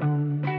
Mm-hmm.